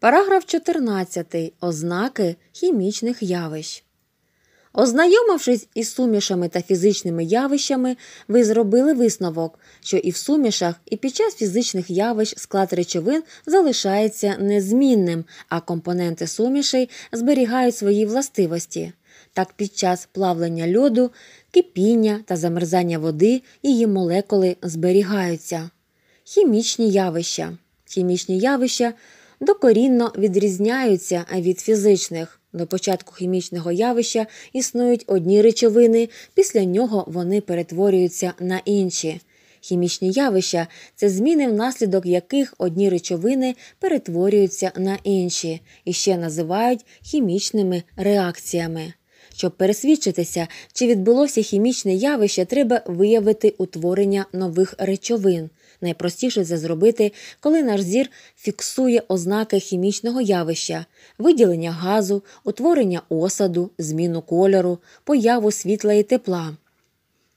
Параграф 14. Ознаки хімічних явищ. Ознайомившись із сумішами та фізичними явищами, ви зробили висновок, що і в сумішах, і під час фізичних явищ склад речовин залишається незмінним, а компоненти сумішей зберігають свої властивості. Так, під час плавлення льоду, кипіння та замерзання води її молекули зберігаються. Хімічні явища. Хімічні явища докорінно відрізняються від фізичних. До початку хімічного явища існують одні речовини, після нього вони перетворюються на інші. Хімічні явища це зміни, внаслідок яких одні речовини перетворюються на інші і ще називають хімічними реакціями. Щоб пересвідчитися, чи відбулося хімічне явище, треба виявити утворення нових речовин. Найпростіше це зробити, коли наш зір фіксує ознаки хімічного явища, виділення газу, утворення осаду, зміну кольору, появу світла і тепла.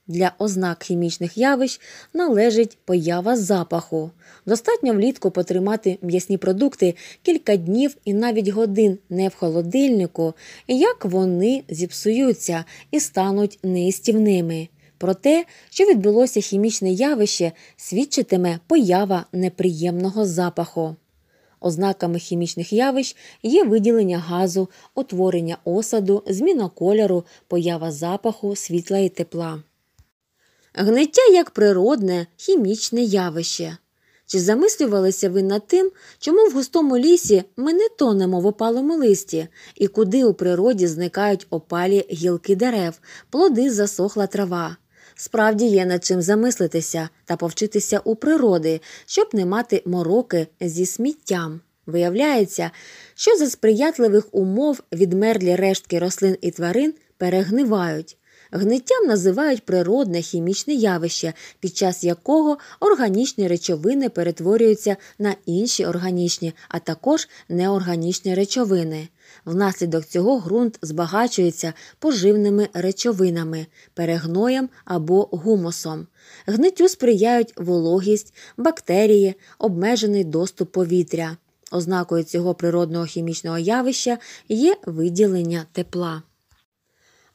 Для ознак хімічних явищ належить поява запаху. Достатньо влітку потримати м'ясні продукти кілька днів і навіть годин не в холодильнику, як вони зіпсуються і стануть неїстівними. Про те, що відбулося хімічне явище, свідчитиме поява неприємного запаху. Ознаками хімічних явищ є виділення газу, утворення осаду, зміна кольору, поява запаху, світла і тепла. Гниття як природне хімічне явище. Чи замислювалися ви над тим, чому в густому лісі ми не тонемо в опалому листі, і куди у природі зникають опалі гілки дерев, плоди засохла трава? Справді є над чим замислитися та повчитися у природи, щоб не мати мороки зі сміттям. Виявляється, що за сприятливих умов відмерлі рештки рослин і тварин перегнивають. Гниттям називають природне хімічне явище, під час якого органічні речовини перетворюються на інші органічні, а також неорганічні речовини. Внаслідок цього ґрунт збагачується поживними речовинами, перегноєм або гумусом. Гниттю сприяють вологість, бактерії, обмежений доступ повітря. Ознакою цього природного хімічного явища є виділення тепла.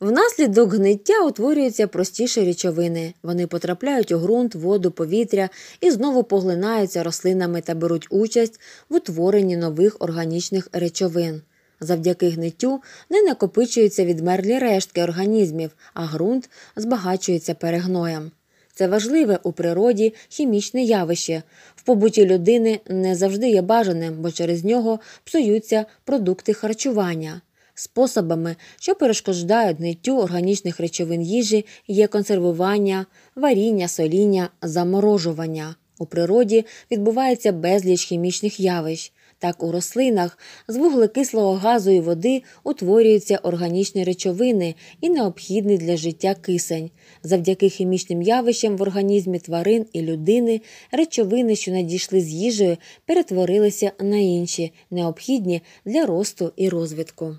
Внаслідок гниття утворюються простіші речовини. Вони потрапляють у ґрунт, воду, повітря і знову поглинаються рослинами та беруть участь в утворенні нових органічних речовин. Завдяки гниттю не накопичуються відмерлі рештки організмів, а ґрунт збагачується перегноєм. Це важливе у природі хімічне явище. В побуті людини не завжди є бажаним, бо через нього псуються продукти харчування. Способами, що перешкоджають гниттю органічних речовин їжі, є консервування, варіння, соління, заморожування. У природі відбувається безліч хімічних явищ. Так у рослинах з вуглекислого газу і води утворюються органічні речовини і необхідний для життя кисень. Завдяки хімічним явищам в організмі тварин і людини речовини, що надійшли з їжею, перетворилися на інші, необхідні для росту і розвитку.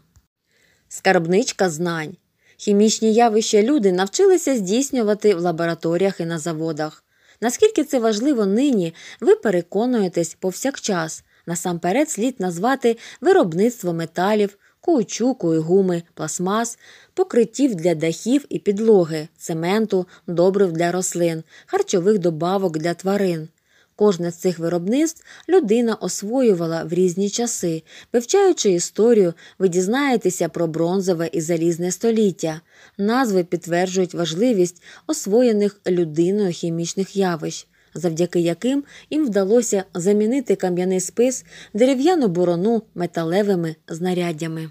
Скарбничка знань. Хімічні явища люди навчилися здійснювати в лабораторіях і на заводах. Наскільки це важливо нині, ви переконуєтесь повсякчас. Насамперед слід назвати виробництво металів, каучуку і гуми, пластмас, покриттів для дахів і підлоги, цементу, добрив для рослин, харчових добавок для тварин. Кожне з цих виробництв людина освоювала в різні часи. Вивчаючи історію, ви дізнаєтеся про бронзове і залізне століття. Назви підтверджують важливість освоєних людиною хімічних явищ, завдяки яким їм вдалося замінити кам'яний спис, дерев'яну борону металевими знаряддями.